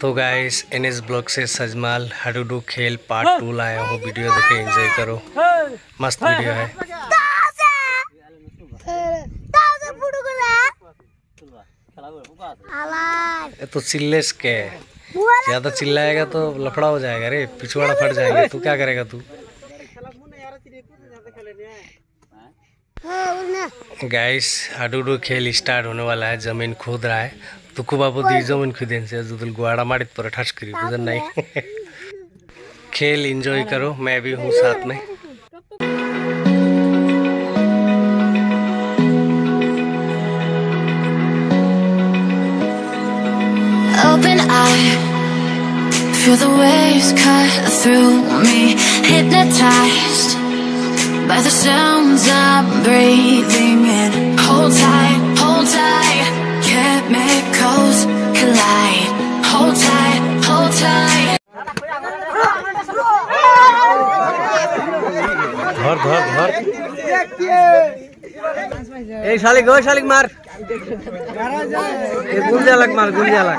तो guys N S blog से सजमाल हडूडू खेल पार्ट टू लाया हूँ। वीडियो देखे एंजॉय करो। मस्त वीडियो है। तो चिल्लेस के ज़्यादा चिल्लाएगा तो लफड़ा हो जाएगा रे पिछवाड़ा फट जाएगा। तू क्या करेगा तू? गाइस हाडूडू खेल स्टार्ट होने वाला है ज़मीन खोद रहा है। तुकु बाबू दी ज़मीन खुदेन से जुदुल गुआड़ा मारित पर ठच करी बुझन नहीं। खेल एंजॉय करो मैं भी हूँ साथ में। Open eye, feel the waves cut through me, hypnotized. by the sounds I'm breathing in Hold tight, hold tight, chemicals collide Hold tight, hold tight ধর ধর ধর এই শালিক ওই শালিক মার গুলজালাক মার গুলজালাক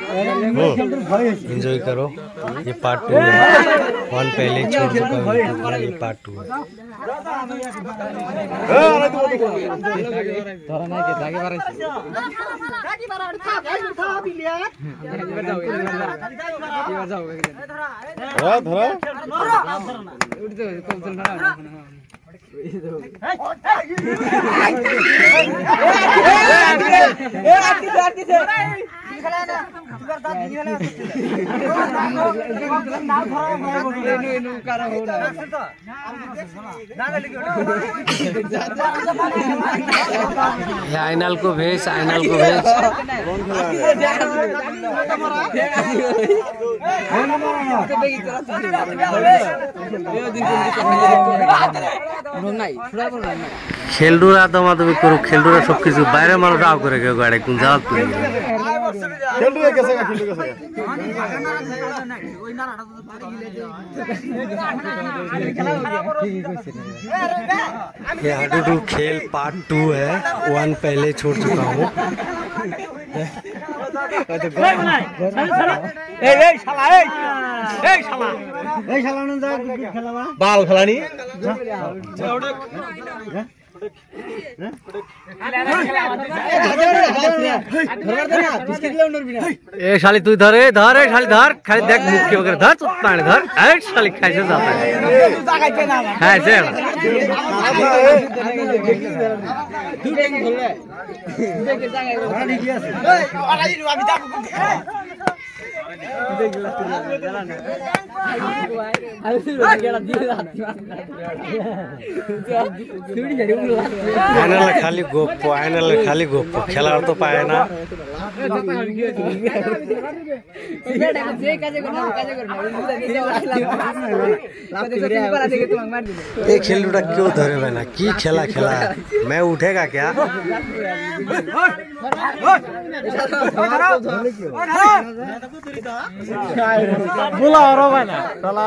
एंजॉय करो ये पार्ट टू है वन पहले छोड़ चुका हूँ ये पार्ट टू है गाडी बराबर था गाडी था बिलिया ये आइनल को भेज आइनल को भेज খেলডুরা তোমা তুমি করো খেলডুরা সব কিছু বাইরে মানুষ আও করে কেউ গাড়ি কোন खेळू आहे कसं का खेळू कसं ये हाडू डू खेल पार्ट टू है। वन पहले छोड़ चुका हूँ बाल खिलानी এ শালি তুই ধরে ধরে শালি ধর খালি দেখ মুখ কি বকরে ধর চুত্তানে ধর এই শালি খাইছে যাতা হ্যাঁ সে দুটো বললে দুটো জায়গায় আমি যাব खाली गोप्पो फाइनल खाली गोप। खेला तो पाए ना। ये खेलूटा क्यों धरे बना की खेला खेला? मैं उठेगा क्या? बोला और चला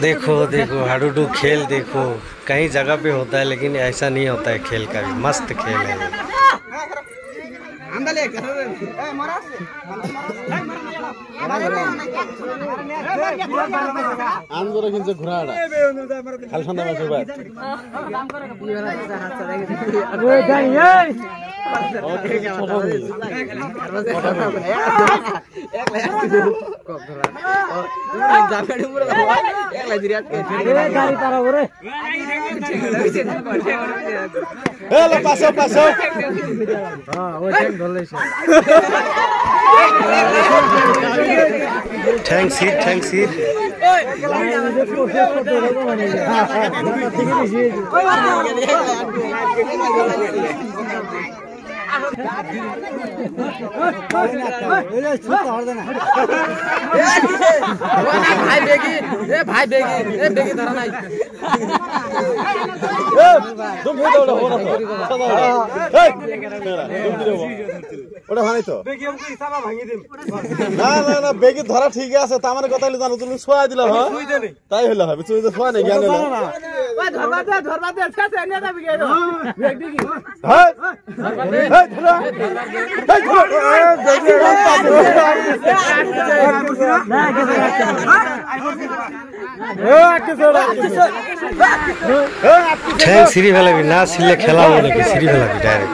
देखो देखो, हाडूडू खेल देखो कहीं जगह पे होता है, लेकिन ऐसा नहीं होता है खेल का भी मस्त खेल है। আন্দোলন কিন্তু ঘোরাটা খাল ঠান্ডা সন্ধ্যা মাসে পাছো পাছো থ্যাংকস হিট থ্যাংকস হিট ভাই বেগি এ ভাই বেগি এ বেগি ধরা নাই। ওটা ভাঙি তো না না না বেগি ধরা ঠিক আছে তার মানে কথা জানো তুমি শোয়া দিল হ্যাঁ? তাই হলো হবে তুমি তো শোয়া নেই জ্ঞান হলো হ্যাঁ হ্যাঁ, ধরো। এই, ধরো। এ, বেগি ঠ্যাং সিঁড়ি ফেলাবি না ছিললে খেলাবো নাকি সিঁড়ি ফেলাবি ডাইরেক্ট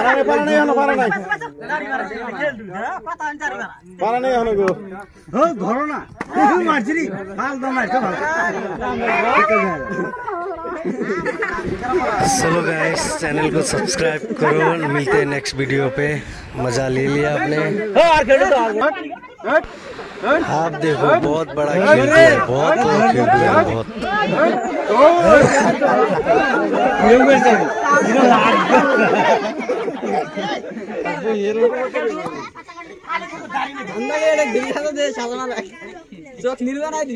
পারা নেই পারা নেই হলো পারা নাই পারা নেই হলো গো ধরো না মারছিলি হাল দম মারছো ভালো चलो गाइस चैनल को सब्सक्राइब करो मिलते हैं नेक्स्ट वीडियो पे मजा ले लिया आपने आप देखो बहुत बड़ा खेल बहुत बड़ा खेल बहुत।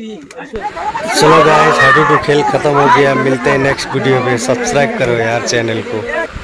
चलो गाइस हाटू को खेल खत्म हो गया मिलते हैं नेक्स्ट वीडियो में सब्सक्राइब करो यार चैनल को।